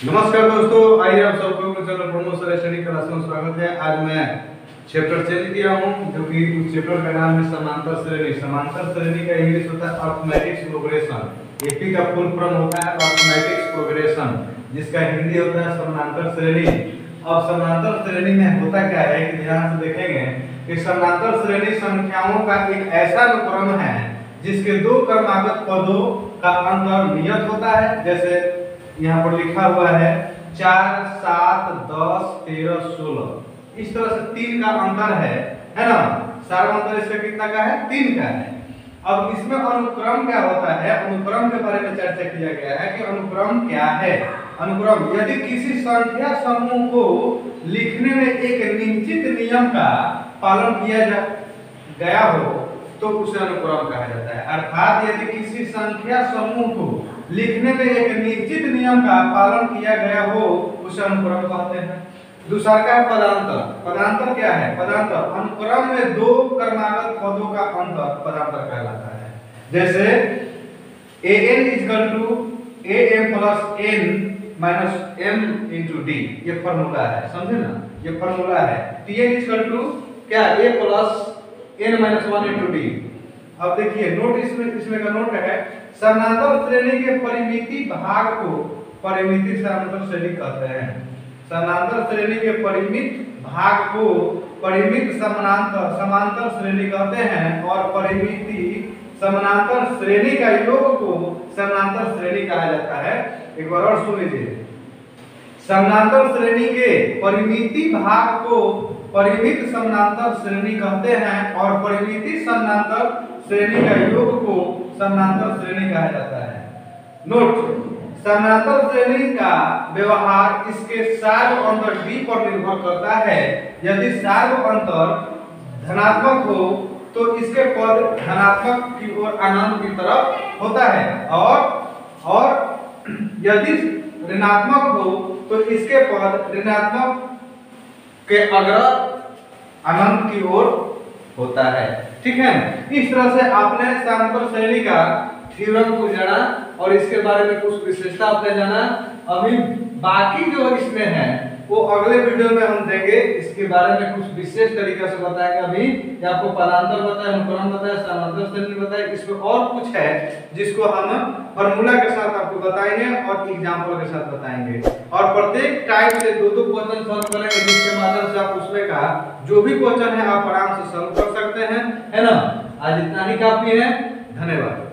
नमस्कार दोस्तों, आइए आप सबको चैनल प्रमोशन स्टडी क्लास में स्वागत है। आज मैं चैप्टर चेंज किया हूँ, जो कि उस चैप्टर का नाम है समांतर श्रेणी। समांतर श्रेणी का इंग्लिश होता है अर्थमेटिक्स प्रोग्रेशन एपी का फुल फॉर्म होता है अर्थमेटिक्स प्रोग्रेशन जिसका हिंदी होता है समांतर श्रेणी। अब समांतर श्रेणी में होता क्या है कि ध्यान से देखेंगे कि समांतर श्रेणी संख्याओं का एक ऐसा अनुक्रम है, जिसके दो क्रमागत पदों का अंतर नियत होता है। जैसे यहाँ पर लिखा हुआ है, चार, सात, दस, तेरह, सोलह। इस तरह से तीन का अंतर है है ना? सारा अंतर इसका कितना का है? तीन का है। अब इसमें अनुक्रम क्या होता है? अनुक्रम के बारे में चर्चा किया गया है कि अनुक्रम क्या है। अनुक्रम, यदि किसी संख्या समूह को लिखने में एक निश्चित नियम का पालन किया जा, गया हो तो उसे अनुक्रम कहा जाता है। अर्थात यदि किसी संख्या समूह को लिखने में एक निश्चित नियम का पालन किया गया हो, उसे अनुक्रम कहते हैं। दूसरा का पदांतर। पदांतर क्या है? पदांतर। अनुक्रम में दो क्रमागत पदों का अंतर पदांतर कहलाता है। जैसे A N is equal to A M plus N minus M into D ये फॉर्मूला है, समझे ना? ये फॉर्मूला है। टी एन इजकल टू क्या? A plus N minus one into D अब देखिए नोट इसमें इसमें का नोट है समानांतर श्रेणी के परिमिति भाग को परिमिति समानांतर श्रेणी कहते हैं। समानांतर श्रेणी के परिमित भाग को परिमित समानांतर समांतर श्रेणी कहते हैं और परिमिति समानांतर श्रेणी का योग को समानांतर श्रेणी कहा जाता है। एक बार और सुन लीजिए। समानांतर श्रेणी के परिमिति भाग को परिमित समानांतर श्रेणी कहते हैं और परिमिति समानांतर श्रेणी का योग को समानांतर श्रेणी कहा जाता है। नोट समानांतर श्रेणी का व्यवहार इसके सार्व अंतर d पर निर्भर करता है। यदि सार्व अंतर धनात्मक हो तो इसके पद धनात्मक की ओर अनंत की तरफ़ होता है। और और यदि ऋणात्मक हो तो इसके पद ऋणात्मक के अग्र अनंत की ओर होता है। ठीक है? इस तरह से आपने समांतर शैली का थ्योरम को जाना और इसके बारे में कुछ विशेषता आपने जाना। अभी बाकी जो इसमें है वो अगले वीडियो में हम देंगे। इसके बारे में कुछ विशेष तरीके से बताएँगे। अभी आपको पदांतर बताया अनुक्रम बताया समांतर श्रेणी बताया इसमें और कुछ है जिसको हम फॉर्मूला के साथ आपको बताएँगे और एग्ज़ाम्पल के साथ बताएँगे। और प्रत्येक टाइप से दो दो क्वेश्चन सॉल्व करेंगे, जिसके माध्यम से आप उसमें का जो भी क्वेश्चन है, आप आराम से सॉल्व कर सकते हैं। है ना? आज इतना ही काफ़ी है। धन्यवाद।